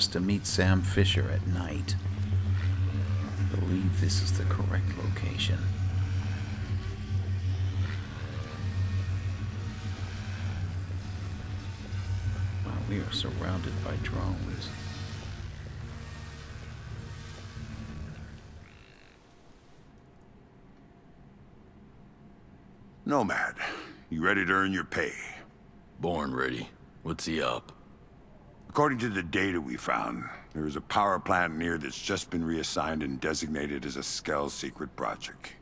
been asked to meet Sam Fisher at night. I believe this is the correct location. Wow, we are surrounded by drones. Nomad, you ready to earn your pay? Born ready. What's he up? According to the data we found, there is a power plant near that's just been reassigned and designated as a Skell secret project.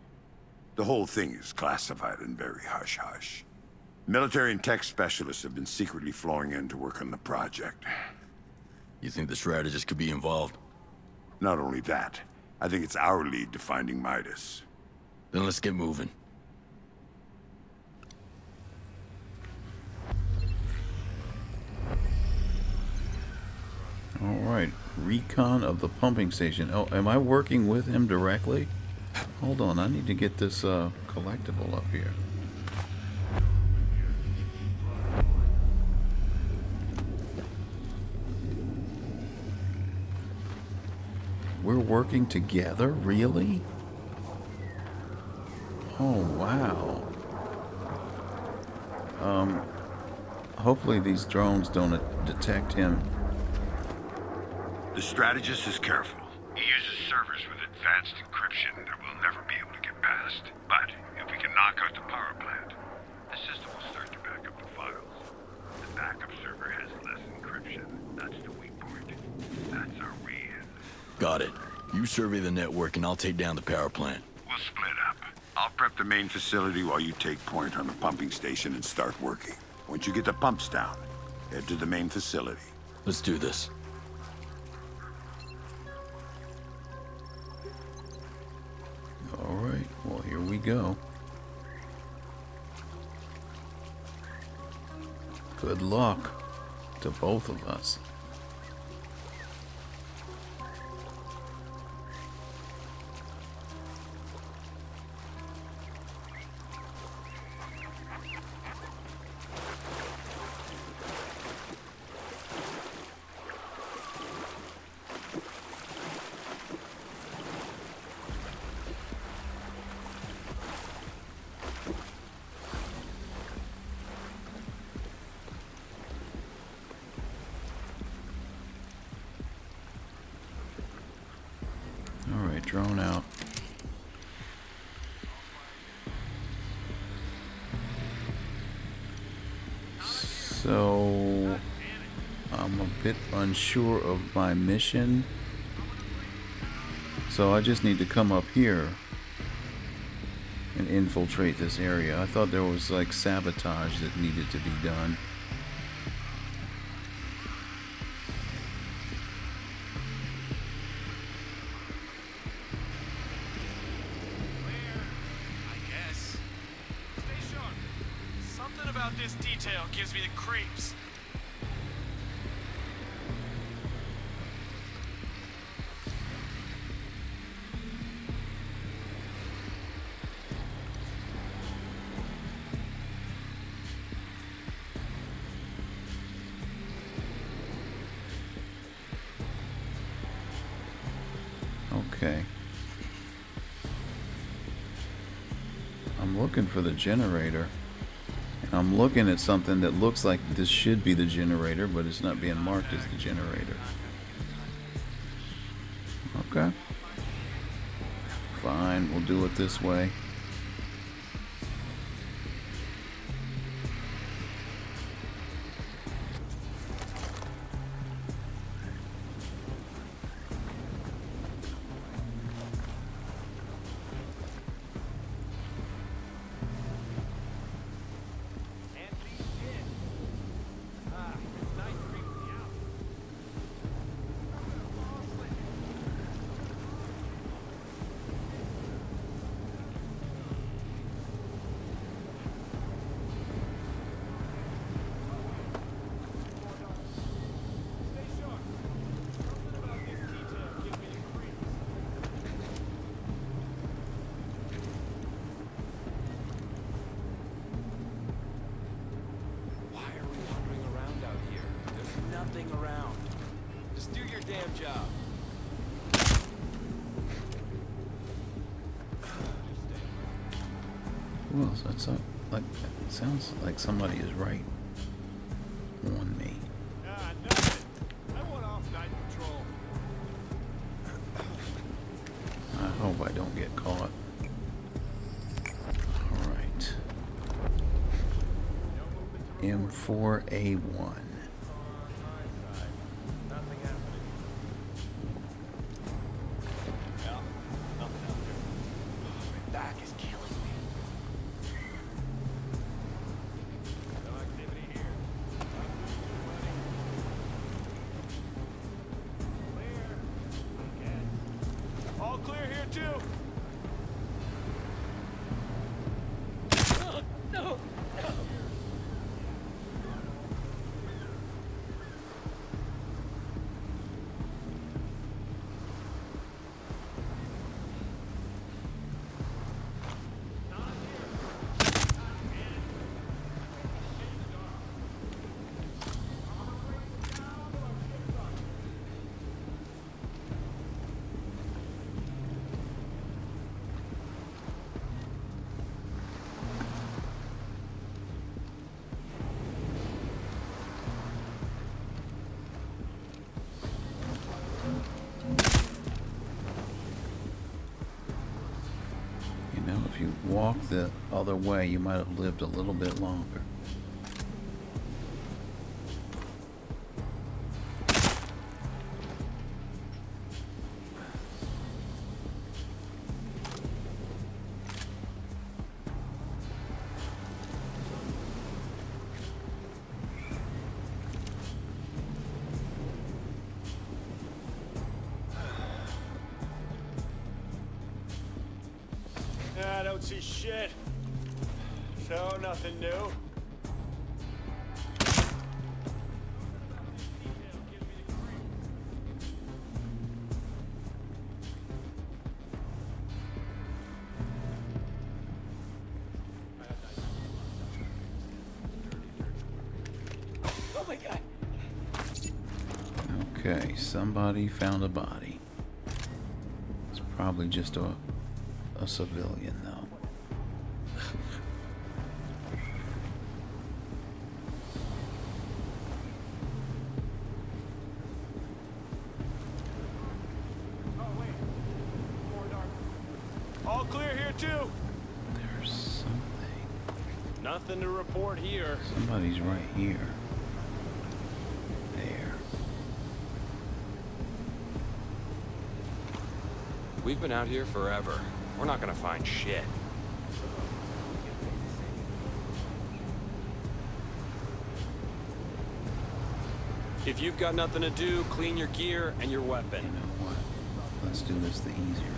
The whole thing is classified and very hush-hush. Military and tech specialists have been secretly flowing in to work on the project. You think the strategist could be involved? Not only that, I think it's our lead to finding Midas. Then let's get moving. All right, recon of the pumping station. Oh, am I working with him directly? Hold on, I need to get this uh, collectible up here. We're working together, really? Oh, wow. Um, hopefully these drones don't detect him. The strategist is careful. He uses servers with advanced encryption that we'll never be able to get past. But if we can knock out the power plant, the system will start to back up the files. The backup server has less encryption. That's the weak point. That's our way in. Got it. You survey the network and I'll take down the power plant. We'll split up. I'll prep the main facility while you take point on the pumping station and start working. Once you get the pumps down, head to the main facility. Let's do this. All right, well, here we go. Good luck to both of us. Unsure of my mission. So I just need to come up here and infiltrate this area. I thought there was like sabotage that needed to be done. Something about this detail gives me the creeps. For the generator. And I'm looking at something that looks like this should be the generator, but it's not being marked as the generator. Okay. Fine, we'll do it this way. Who else? That's up. Like, it sounds like somebody is right on me. Ah. I went off night patrol. I hope I don't get caught. Alright. M4A1. The other way, you might have lived a little bit longer. Okay, somebody found a body. It's probably just a a civilian though. Oh wait, more dark. All clear here too. There's something. Nothing to report here. Somebody's right here. There. We've been out here forever. We're not gonna find shit. If you've got nothing to do, clean your gear and your weapon. You know what? Let's do this the easier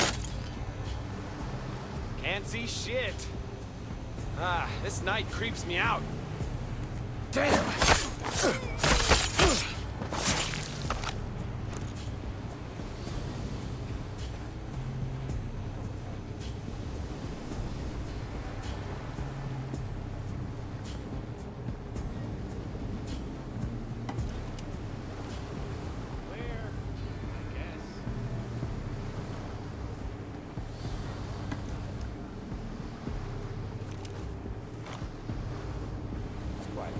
way. Can't see shit. Ah, this night creeps me out. Clear. I guess. It's quiet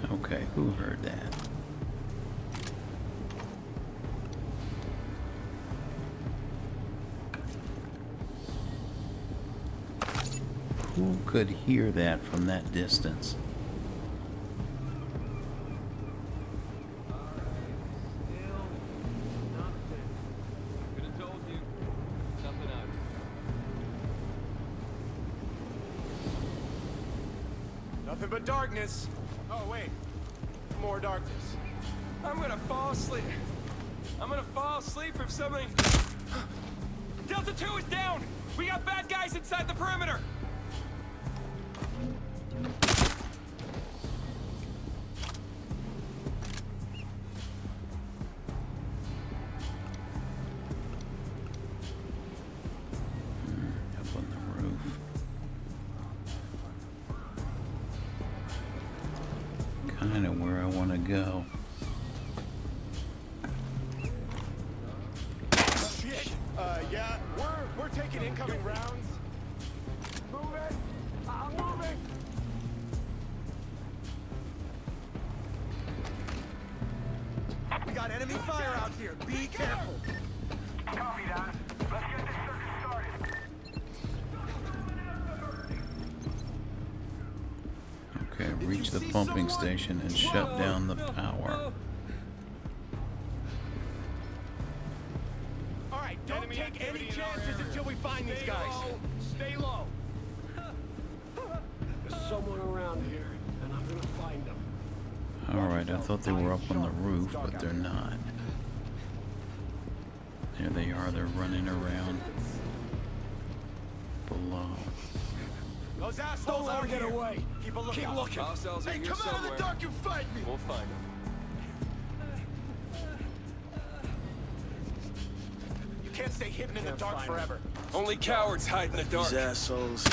here. Okay, who heard that? Who could hear that from that distance? Nothing but darkness. Oh wait, more darkness. I'm gonna fall asleep. I'm gonna fall asleep if somebody... Delta 2 is down! We got bad I want to go. Pumping station and shut down the power. All right, don't Enemy take any chances until we find these guys. low. Stay low. There's someone around here, and I'm gonna find them. Alright, I thought they were up on the roof, but they're not. There they are, they're running around below. Those assholes let out them get here. away. Keep a lookout. Keep looking. Hostiles Hey, in here come out of the somewhere. dark and fight me. We'll find him. You can't stay hidden in the dark find forever. Only cowards hide in the dark. These assholes.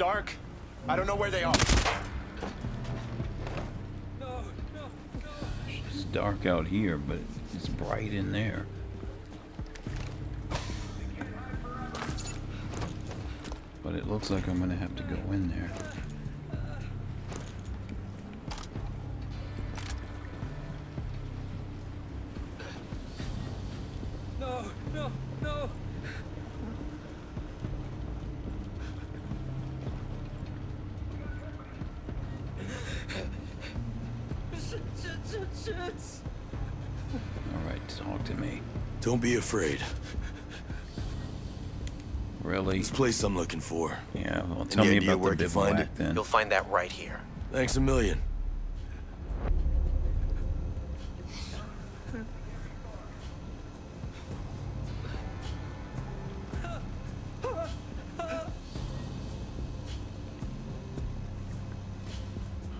Dark. I don't know where they are. It's dark out here, but it's bright in there. But it looks like I'm gonna have to go in there. Afraid. Really? This place I'm looking for. Yeah, well tell Any me about where the to find it? then. You'll find that right here. Thanks a million.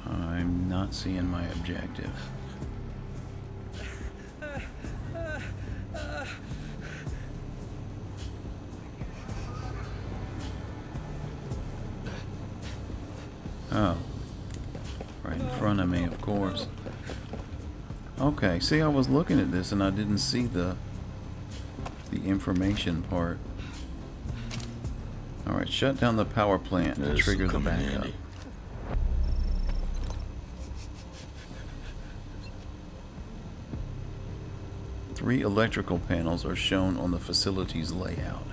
I'm not seeing my objective. Okay, see I was looking at this and I didn't see the the information part. Alright, shut down the power plant to trigger the backup. handy. Three electrical panels are shown on the facility's layout.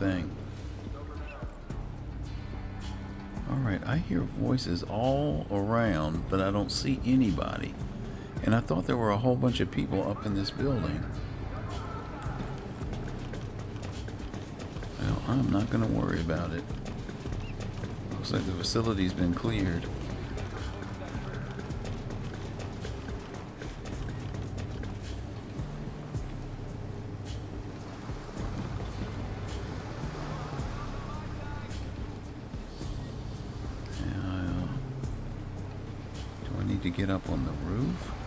Thing. Alright, I hear voices all around, but I don't see anybody. And I thought there were a whole bunch of people up in this building. Well, I'm not going to worry about it. Looks like the facility's been cleared. Get up on the roof?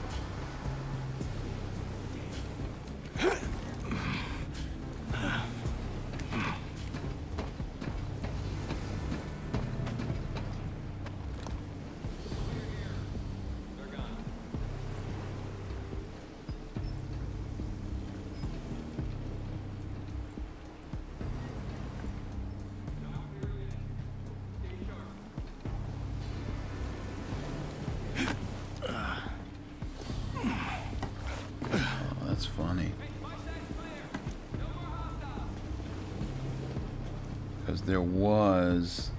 Because there was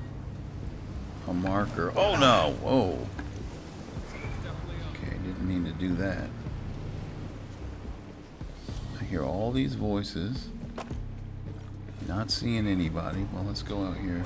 a marker. Oh no! Whoa. Okay, didn't mean to do that. I hear all these voices. Not seeing anybody. Well, let's go out here.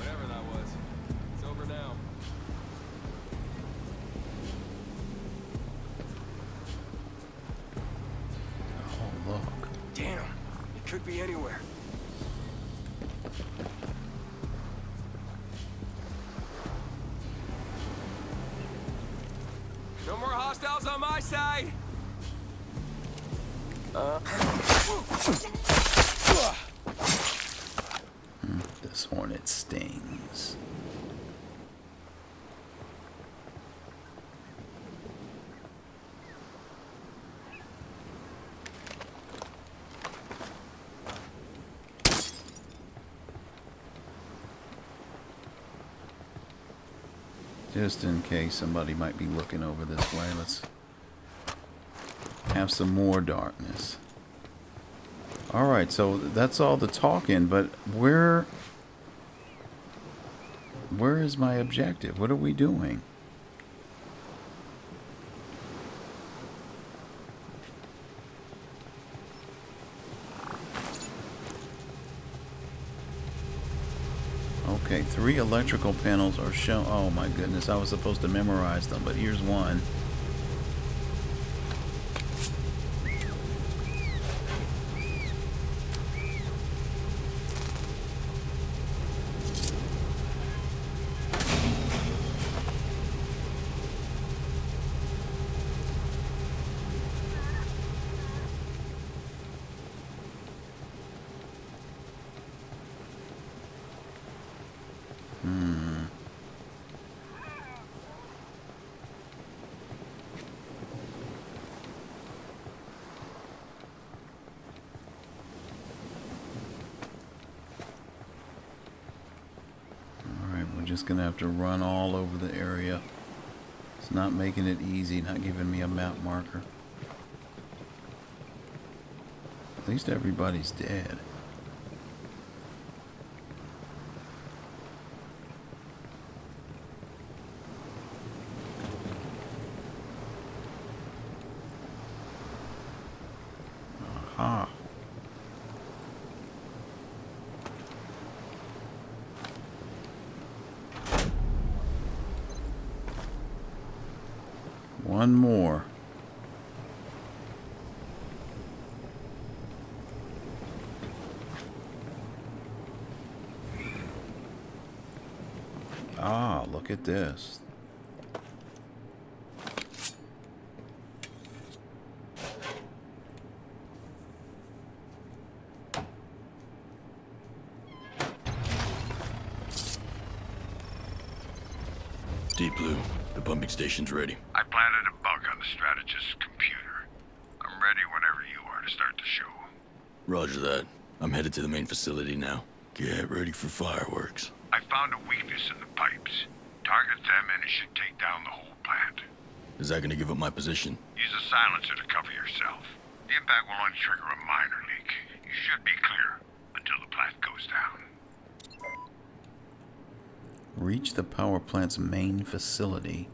Just in case somebody might be looking over this way, let's have some more darkness. Alright, so that's all the talking, but where where is my objective? What are we doing? Okay, three electrical panels are shown. Oh my goodness, I was supposed to memorize them, but here's one. Just gonna have to run all over the area. It's not making it easy, not giving me a map marker. At least everybody's dead. Aha. One more. Ah, look at this. Deep Blue, the pumping station's ready. I planted a bug on the strategist's computer. I'm ready whenever you are to start the show. Roger that. I'm headed to the main facility now. Get ready for fireworks. I found a weakness in the pipes. Target them and it should take down the whole plant. Is that gonna give up my position? Use a silencer to cover yourself. The impact will only trigger a minor leak. You should be clear until the plant goes down. Reach the power plant's main facility.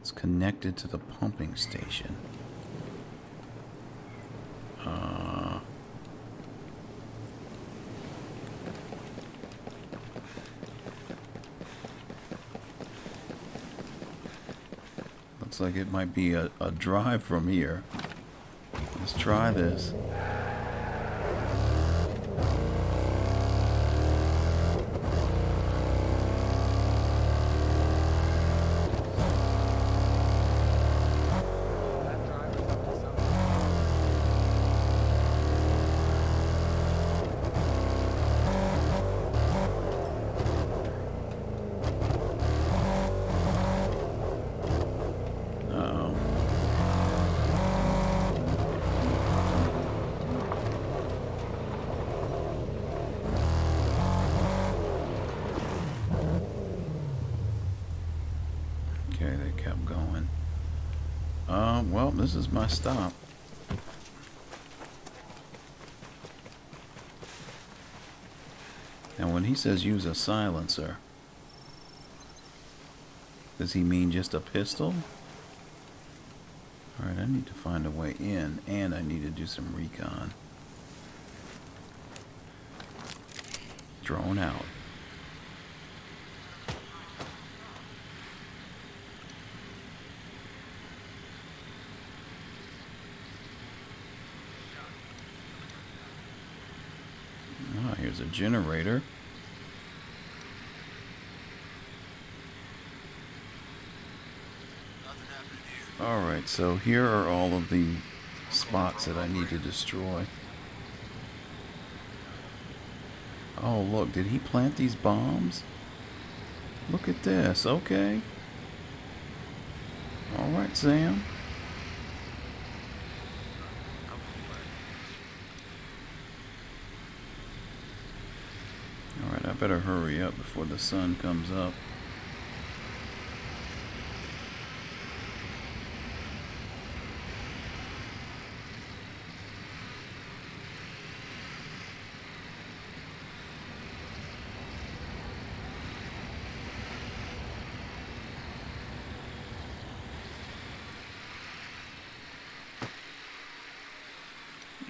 It's connected to the pumping station. Looks like it might be a, a drive from here. Let's try this. This is my stop. And when he says use a silencer, does he mean just a pistol? Alright, I need to find a way in, and I need to do some recon. Drone out. Ah, here's a generator. Alright, so here are all of the spots that I need to destroy. Oh, look, did he plant these bombs? Look at this, okay. Alright, Sam. Alright, I better hurry up before the sun comes up.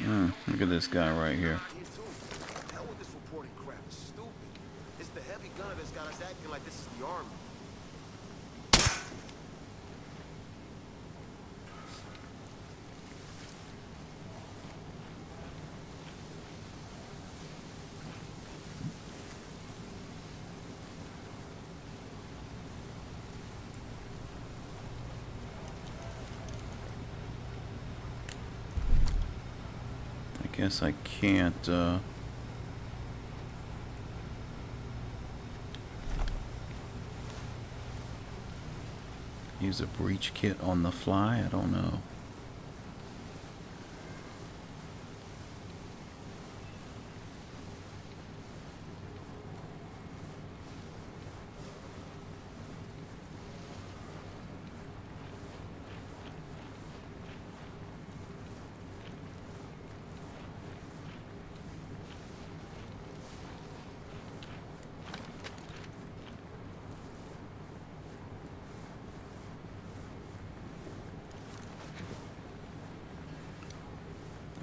Mm, look at this guy right here. Here too. Hell with this reporting crap. It's stupid. It's the heavy gunner that's got us acting like this is the army. I guess I can't, uh... Use a breach kit on the fly? I don't know.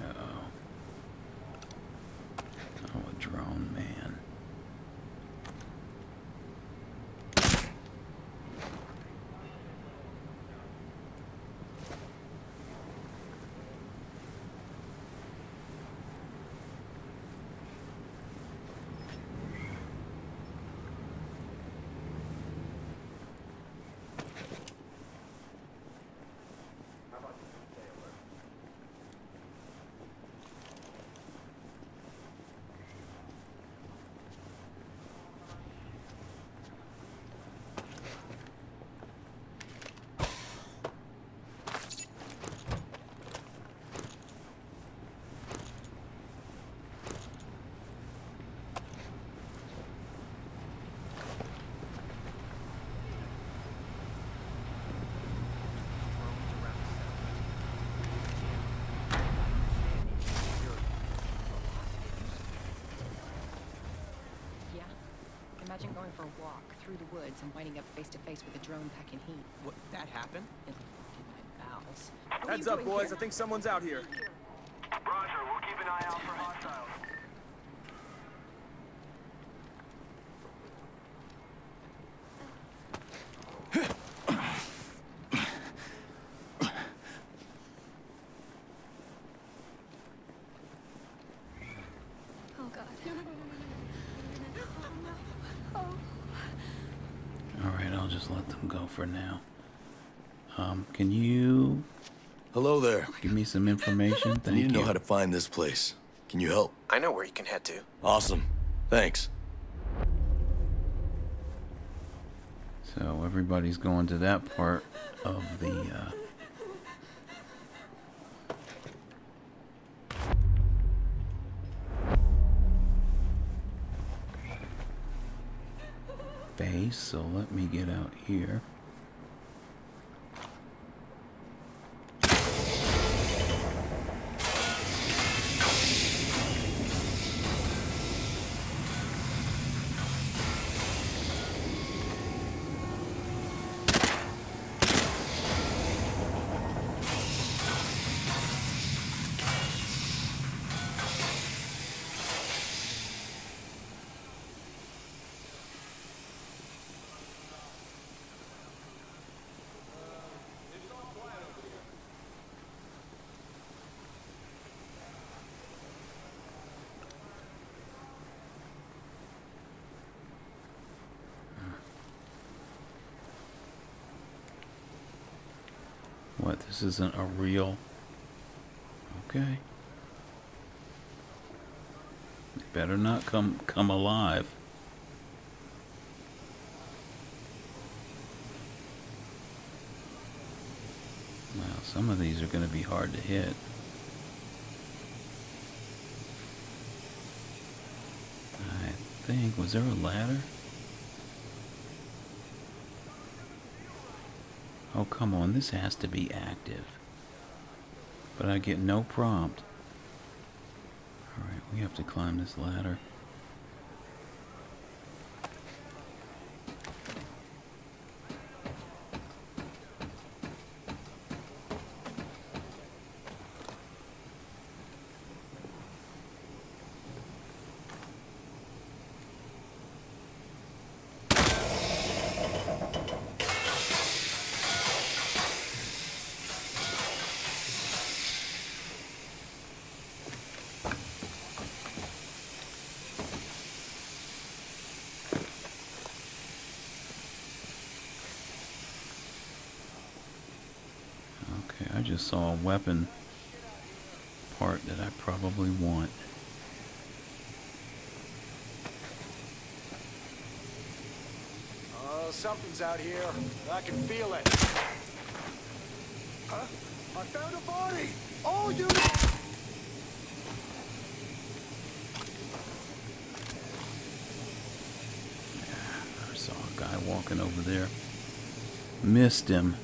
Uh-oh. Oh, a drone man. Yeah. Imagine going for a walk through the woods and winding up face to face with a drone packing heat. What, that happened? It'll give my bowels. Heads up, boys. here? I think someone's out here. Roger, we'll keep an eye out for hostiles. Oh god. Oh no. Alright, I'll just let them go for now. Um, can you Hello there. give me some information? I Thank need to know you. how to find this place. Can you help? I know where you can head to. Awesome. Thanks. So everybody's going to that part of the uh, base. So let me get out here. What, this isn't a real... Okay. Better not come come alive. Well, some of these are going to be hard to hit. I think, was there a ladder? Oh, come on, this has to be active. But I get no prompt. Alright, we have to climb this ladder. Okay, I just saw a weapon part that I probably want. Oh, something's out here. I can feel it. Huh? I found a body! Oh, you... I saw a guy walking over there. Missed him.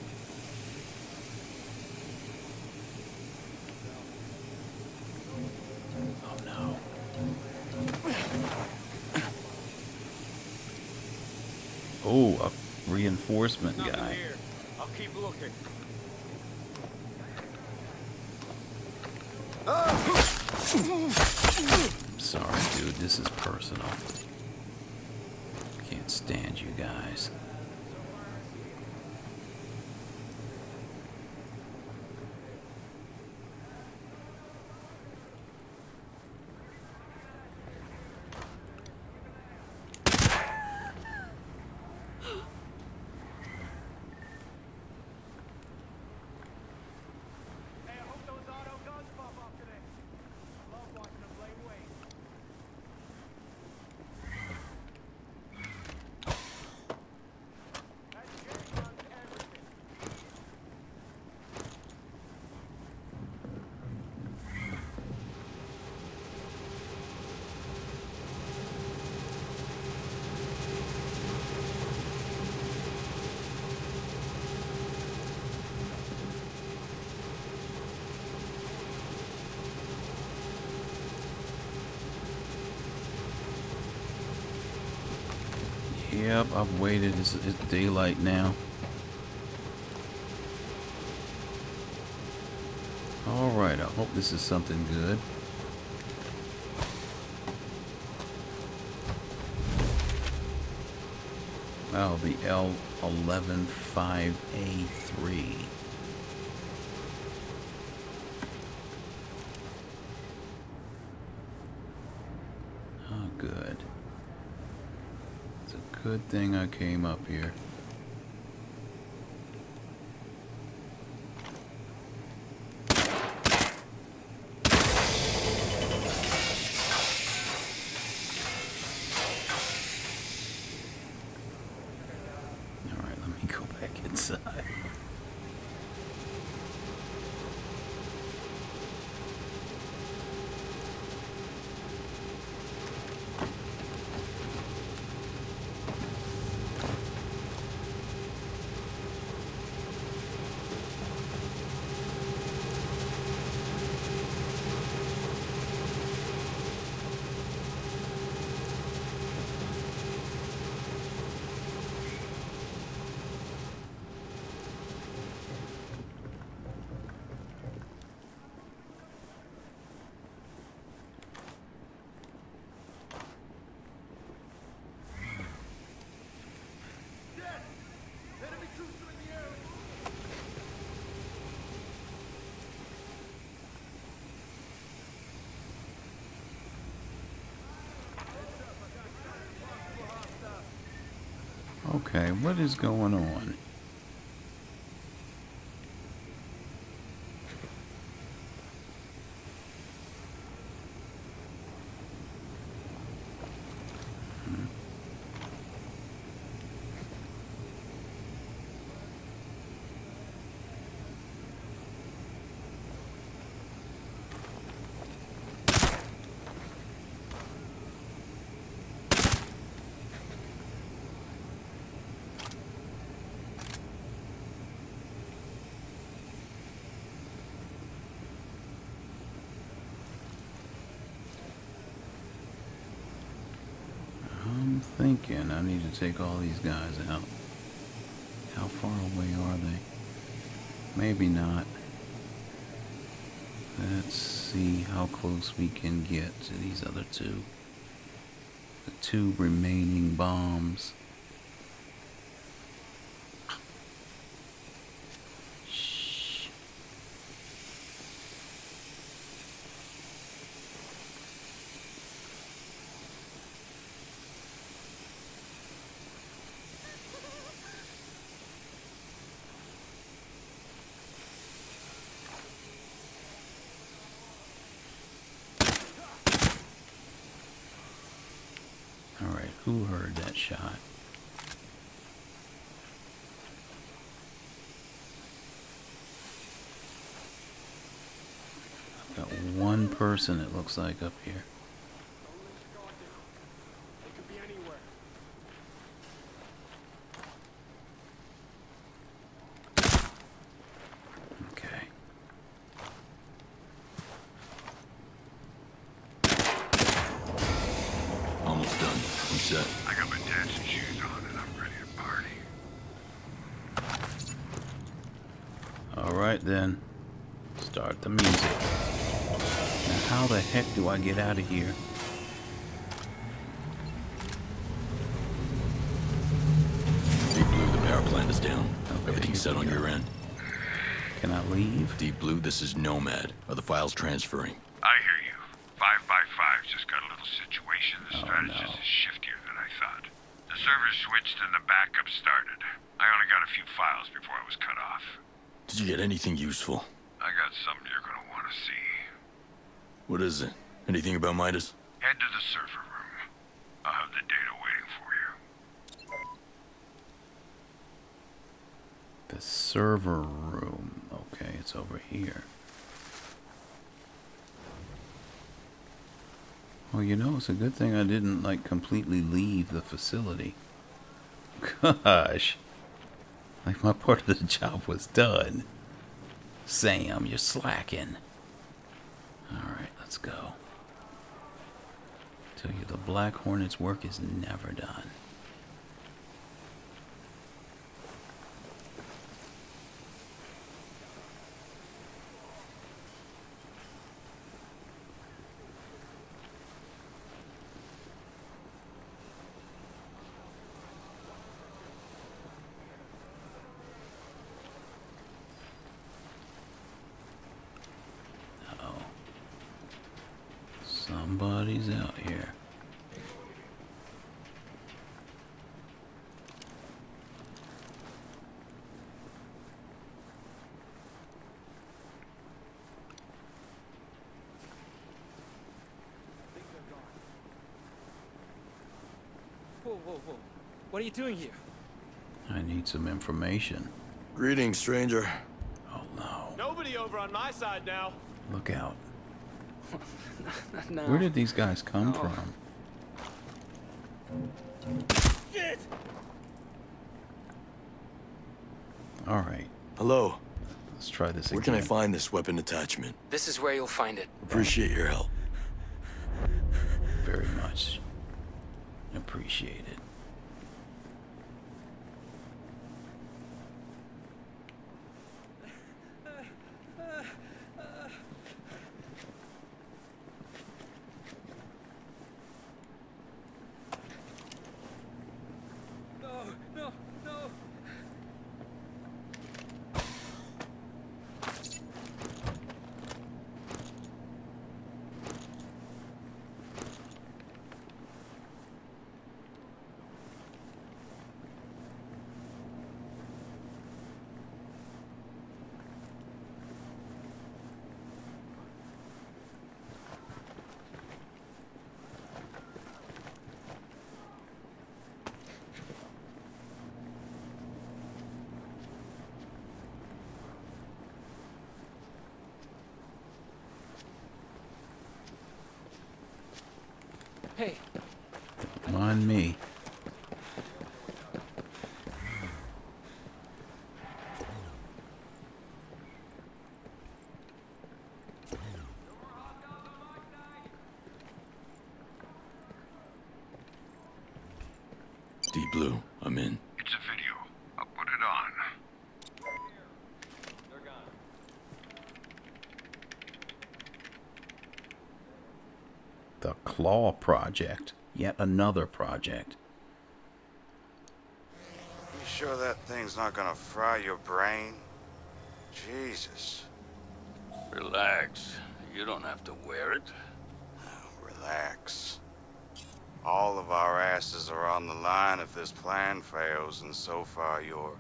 Nothing guy. here. I'll keep looking. Sorry, dude, this is personal. Can't stand you guys. Yep, I've waited. It's, it's daylight now. Alright, I hope this is something good. Oh, the L115A3. Oh, good. It's a thing I came up here. Alright, let me go back inside. Okay, what is going on? Thinking I need to take all these guys out. How far away are they? Maybe not. Let's see how close we can get to these other two. The two remaining bombs. Shh. All right, who heard that shot? I've got one person it looks like up here. They could be anywhere. Okay. Almost done. I'm set. I got my dancing shoes on and I'm ready to party. All right then. Start the music. Now how the heck do I get out of here? Deep Blue, the power plant is down. Okay, Everything's set on go. your end. Can I leave? Deep Blue, this is Nomad. Are the files transferring? I hear you. Five by five just got a little situation. The Oh, strategist no. is shiftier than I thought. The server switched and the backup started. I only got a few files before I was cut off. Did you get anything useful? I got something you're gonna want to see. What is it? Anything about Midas? Head to the server room. I'll have the data waiting for you. The server room. Okay, it's over here. Well, you know, it's a good thing I didn't, like, completely leave the facility. Gosh. Like, my part of the job was done. Sam, you're slacking. Alright, let's go. Tell you, the Black Hornet's work is never done. Oh. Somebody's out here. Whoa, whoa, whoa. What are you doing here? I need some information. Greetings, stranger. Oh no. Nobody over on my side now. Look out. no. Where did these guys come No. from? Shit! Alright, Hello. let's try this Where again. Where can I find this weapon attachment? This is where you'll find it. Appreciate your help. Very much. Appreciate it. No, no, no. Hey, Mind me. Blue. I'm in. It's a video. I'll put it on. The Claw Project. Yet another project. You sure that thing's not gonna fry your brain? Jesus. Relax. You don't have to wear it. Relax. All of our asses are on the line if this plan fails, and so far your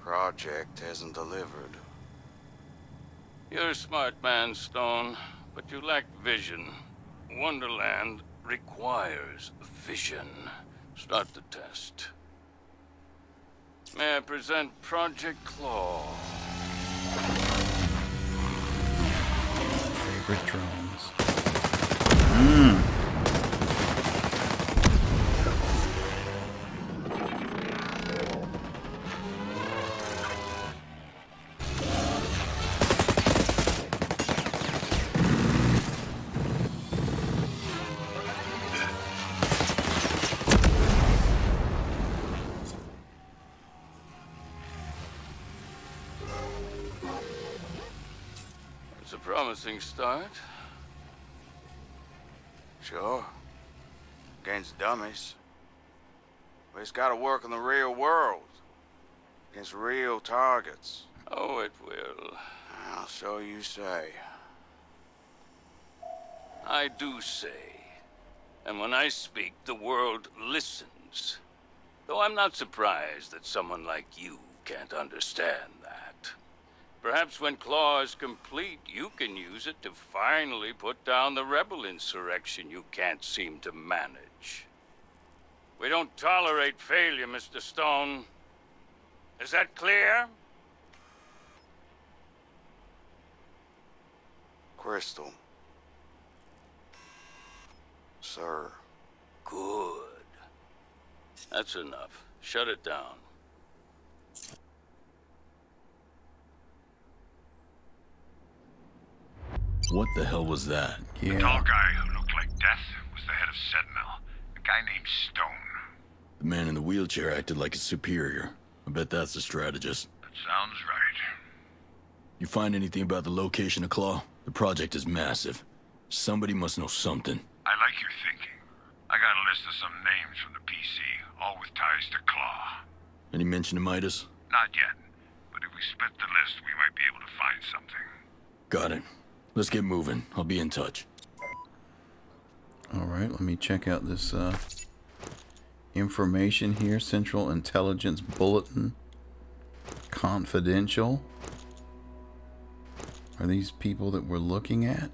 project hasn't delivered. You're a smart man, Stone, but you lack vision. Wonderland requires vision. Start the test. May I present Project Claw? Favorite drones. Mmm. Promising start. Sure. Against dummies. But it's gotta work in the real world. Against real targets. Oh, it will. I'll so you say. I do say. And when I speak, the world listens. Though I'm not surprised that someone like you can't understand. Perhaps when Claw is complete, you can use it to finally put down the rebel insurrection you can't seem to manage. We don't tolerate failure, Mr. Stone. Is that clear? Crystal. Sir. Good. That's enough. Shut it down. What the hell was that? The tall guy who looked like death was the head of Sentinel. A guy named Stone. The man in the wheelchair acted like a superior. I bet that's the strategist. That sounds right. You find anything about the location of Claw? The project is massive. Somebody must know something. I like your thinking. I got a list of some names from the PC, all with ties to Claw. Any mention of Midas? Not yet, but if we split the list, we might be able to find something. Got it. Let's get moving. I'll be in touch. All right, let me check out this uh, information here. Central Intelligence Bulletin. Confidential. Are these people that we're looking at?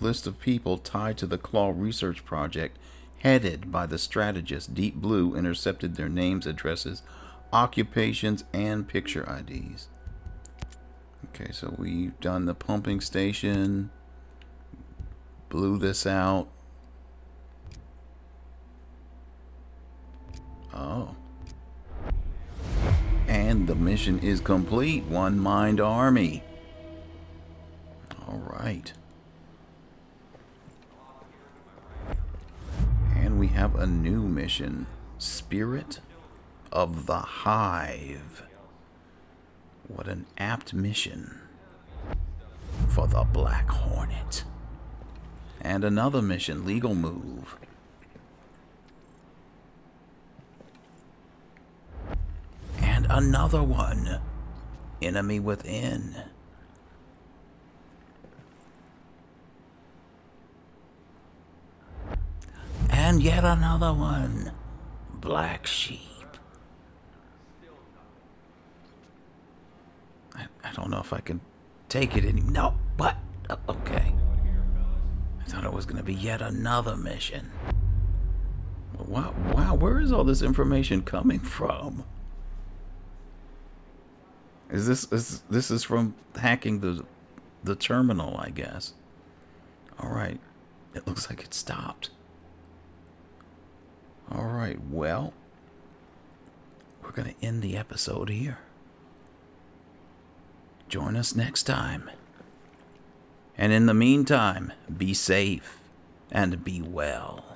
List of people tied to the Claw Research Project, headed by the strategist Deep Blue, intercepted their names, addresses, occupations, and picture IDs. Okay, so we've done the pumping station, blew this out. Oh. And the mission is complete. One mind army. All right. And we have a new mission. Spirit of the Hive. What an apt mission for the Black Hornet. And another mission, legal move. And another one, enemy within. And yet another one, black sheep. I, I don't know if I can take it any. No? Uh, okay. I thought it was going to be yet another mission. Wow, wow, where is all this information coming from? Is this is this is from hacking the the terminal, I guess. All right. It looks like it stopped. All right. Well, we're going to end the episode here. Join us next time. And in the meantime, be safe and be well.